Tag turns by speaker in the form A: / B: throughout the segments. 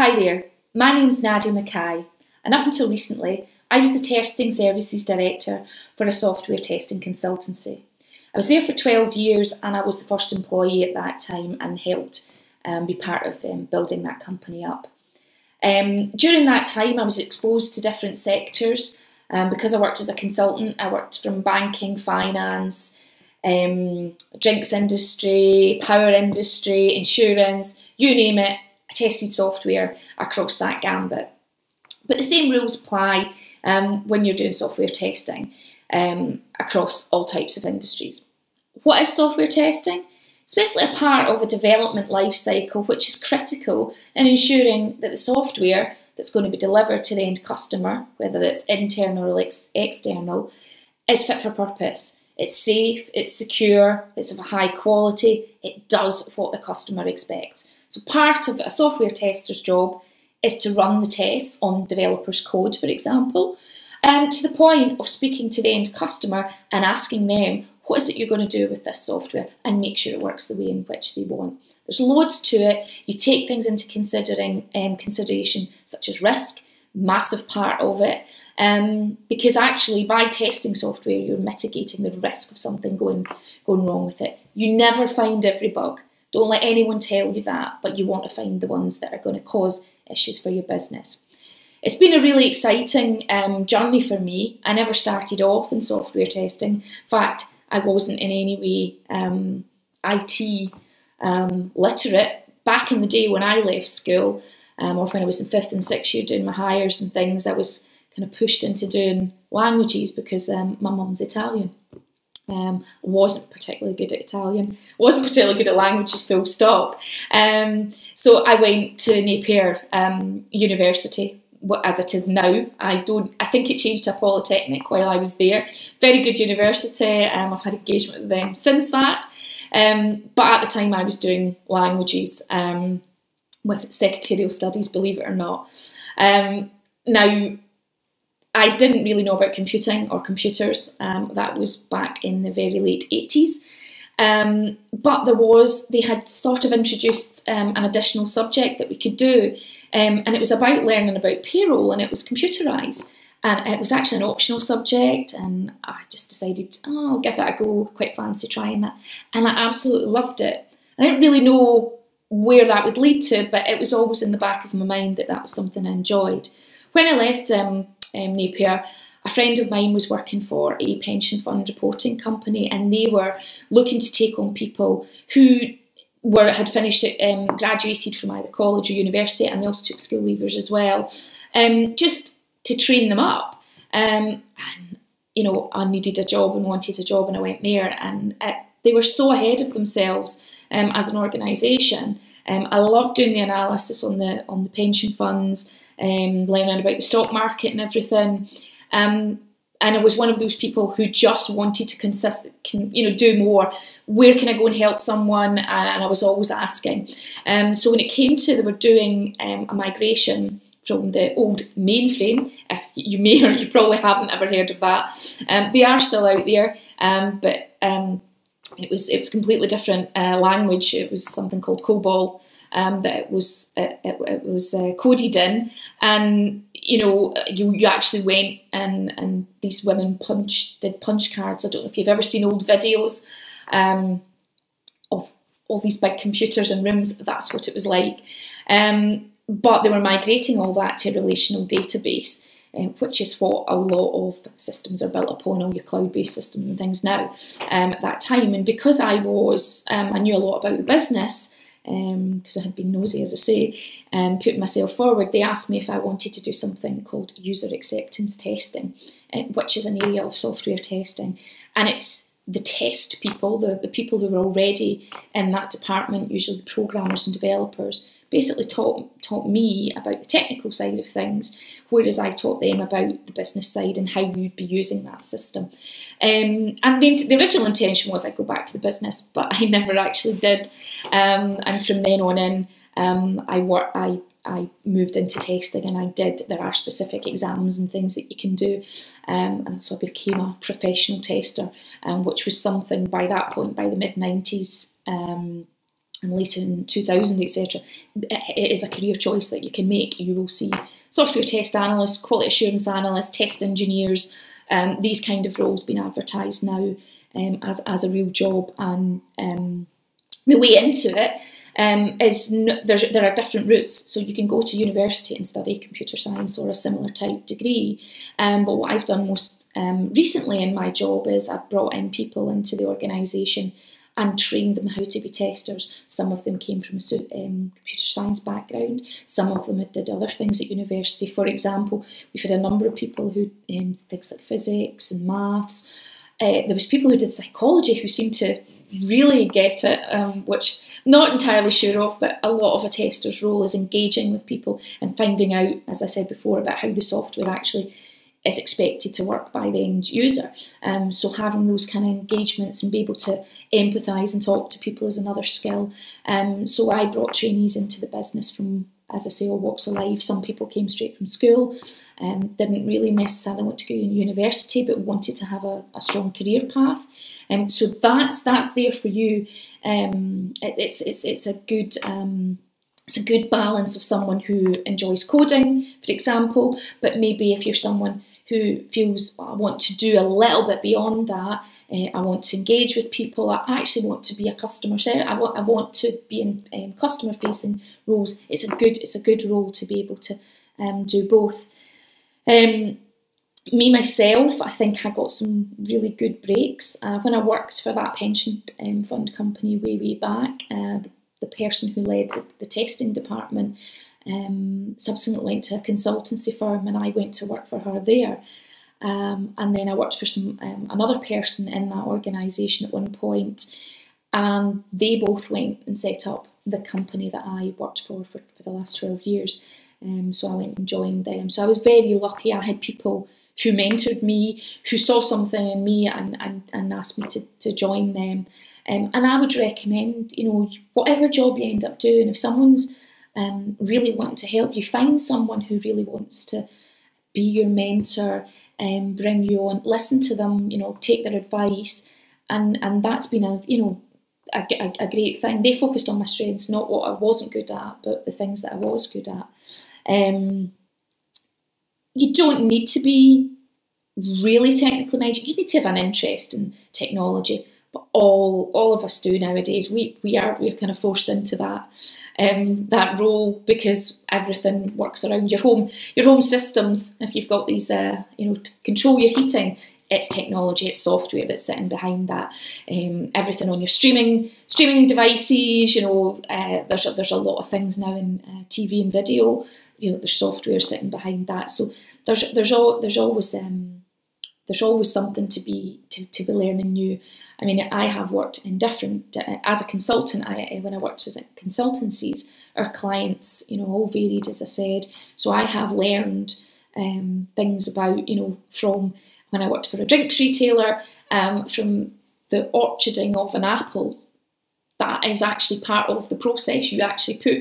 A: Hi there, my name's Nadia McKay, and up until recently, I was the Testing Services Director for a software testing consultancy. I was there for 12 years and I was the first employee at that time and helped um, be part of um, building that company up. Um, during that time, I was exposed to different sectors. Um, because I worked as a consultant, I worked from banking, finance, um, drinks industry, power industry, insurance, you name it, tested software across that gambit. But the same rules apply um, when you're doing software testing um, across all types of industries. What is software testing? It's basically a part of a development life cycle which is critical in ensuring that the software that's going to be delivered to the end customer, whether it's internal or ex external, is fit for purpose. It's safe, it's secure, it's of a high quality, it does what the customer expects. So part of a software tester's job is to run the tests on developers' code, for example, um, to the point of speaking to the end customer and asking them what is it you're going to do with this software and make sure it works the way in which they want. There's loads to it. You take things into considering um, consideration such as risk, massive part of it, um, because actually by testing software you're mitigating the risk of something going going wrong with it. You never find every bug. Don't let anyone tell you that, but you want to find the ones that are going to cause issues for your business. It's been a really exciting um, journey for me. I never started off in software testing. In fact, I wasn't in any way um, IT um, literate. Back in the day when I left school, um, or when I was in fifth and sixth year doing my Highers and things, I was kind of pushed into doing languages because um, my mum's Italian. Um, wasn't particularly good at Italian, wasn't particularly good at languages, full stop. Um, so I went to Napier um, University as it is now. I don't. I think it changed to polytechnic while I was there. Very good university. Um, I've had engagement with them since that. Um, but at the time, I was doing languages um, with secretarial studies. Believe it or not. now I didn't really know about computing or computers. Um, that was back in the very late 80s. Um, but there was, they had sort of introduced um, an additional subject that we could do. Um, and it was about learning about payroll and it was computerised. And it was actually an optional subject. And I just decided, oh, I'll give that a go. Quite fancy trying that. And I absolutely loved it. I didn't really know where that would lead to, but it was always in the back of my mind that that was something I enjoyed. When I left um, um, Napier, a friend of mine was working for a pension fund reporting company and they were looking to take on people who were had finished um, graduated from either college or university and they also took school leavers as well um, just to train them up. Um, and you know I needed a job and wanted a job and I went there and uh, they were so ahead of themselves um, as an organisation um, I loved doing the analysis on the on the pension funds um, learning about the stock market and everything. Um, and I was one of those people who just wanted to consist, can, you know, do more. Where can I go and help someone? And, and I was always asking. Um, so when it came to they were doing um, a migration from the old mainframe, if you may or you probably haven't ever heard of that, um, they are still out there, um, but um, it was it was completely different uh, language. It was something called COBOL um, that it was it, it, it was uh, coded in, and you know you, you actually went and and these women punch did punch cards. I don't know if you've ever seen old videos um, of all these big computers and rooms. That's what it was like. Um, but they were migrating all that to a relational database. Uh, which is what a lot of systems are built upon, all your cloud-based systems and things now um, at that time. And because I was, um, I knew a lot about the business, because um, I had been nosy, as I say, and um, put myself forward, they asked me if I wanted to do something called user acceptance testing, uh, which is an area of software testing. And it's the test people, the, the people who are already in that department, usually programmers and developers, basically taught, taught me about the technical side of things, whereas I taught them about the business side and how you'd be using that system. Um, and the, the, original intention was I'd go back to the business, but I never actually did. Um, and from then on in, um, I work, I I moved into testing and I did, there are specific exams and things that you can do. Um, and so I became a professional tester, um, which was something by that point, by the mid 90s, um, and later in 2000, etc., it is a career choice that you can make. You will see software test analysts, quality assurance analysts, test engineers, um, these kind of roles being advertised now um, as, as a real job. And um, the way into it um, is no, there are different routes. So you can go to university and study computer science or a similar type degree. Um, but what I've done most um, recently in my job is I've brought in people into the organisation and trained them how to be testers. Some of them came from a um, computer science background. Some of them had did other things at university. For example, we've had a number of people who um, things like physics and maths. Uh, there was people who did psychology who seemed to really get it, um, which I'm not entirely sure of, but a lot of a tester's role is engaging with people and finding out, as I said before, about how the software actually is expected to work by the end user. Um, so having those kind of engagements and be able to empathise and talk to people is another skill. Um, so I brought trainees into the business from, as I say, all walks of life. Some people came straight from school, um, didn't really necessarily want to go to university, but wanted to have a, a strong career path. Um, so that's that's there for you. Um, it, it's it's it's a good. Um, it's a good balance of someone who enjoys coding, for example, but maybe if you're someone who feels well, I want to do a little bit beyond that. Uh, I want to engage with people. I actually want to be a customer. I want I want to be in um, customer facing roles. It's a good it's a good role to be able to um, do both. Um, me myself, I think I got some really good breaks uh, when I worked for that pension um, fund company way way back. Uh, the, person who led the, the testing department um, subsequently went to a consultancy firm and I went to work for her there. Um, and then I worked for some um, another person in that organisation at one point, and they both went and set up the company that I worked for for, for the last 12 years. Um, so I went and joined them. So I was very lucky. I had people who mentored me, who saw something in me and, and, and asked me to, to join them. Um, and I would recommend, you know, whatever job you end up doing, if someone's um, really want to help you. Find someone who really wants to be your mentor and um, bring you on. Listen to them, you know, take their advice, and and that's been a you know a, a, a great thing. They focused on my strengths, not what I wasn't good at, but the things that I was good at. Um, you don't need to be really technically minded. You need to have an interest in technology, but all all of us do nowadays. We we are we're kind of forced into that um, that role because everything works around your home. Your home systems, if you've got these, uh, you know, to control your heating, it's technology, it's software that's sitting behind that. Um, everything on your streaming streaming devices, you know, uh, there's a, there's a lot of things now in uh, TV and video. You know, there's software sitting behind that. So there's there's all there's always um, there's always something to be to, to be learning new. I mean, I have worked in different as a consultant. I when I worked as a consultancies, our clients, you know, all varied as I said. So I have learned um, things about you know from when I worked for a drinks retailer, um, from the orcharding of an apple. That is actually part of the process. You actually put,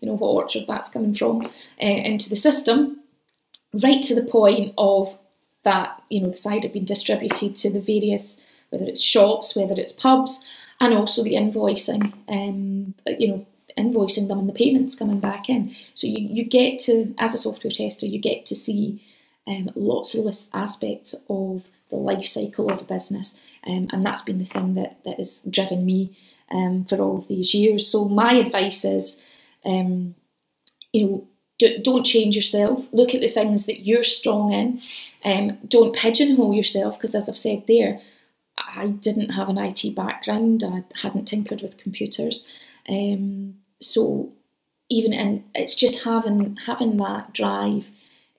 A: you know, what orchard that's coming from uh, into the system, right to the point of that you know the cider being distributed to the various whether it's shops, whether it's pubs, and also the invoicing, um, you know, invoicing them and the payments coming back in. So you, you get to, as a software tester, you get to see um, lots of aspects of the life cycle of a business, um, and that's been the thing that that has driven me um, for all of these years. So my advice is, um, you know, don't change yourself. Look at the things that you're strong in. Um, don't pigeonhole yourself because, as I've said there, I didn't have an IT background. I hadn't tinkered with computers. Um, so even in it's just having having that drive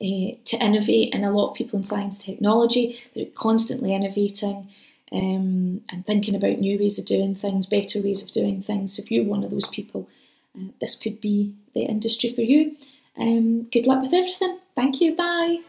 A: uh, to innovate. And a lot of people in science technology they're constantly innovating. Um, and thinking about new ways of doing things, better ways of doing things. So if you're one of those people, uh, this could be the industry for you. Um, good luck with everything. Thank you. Bye.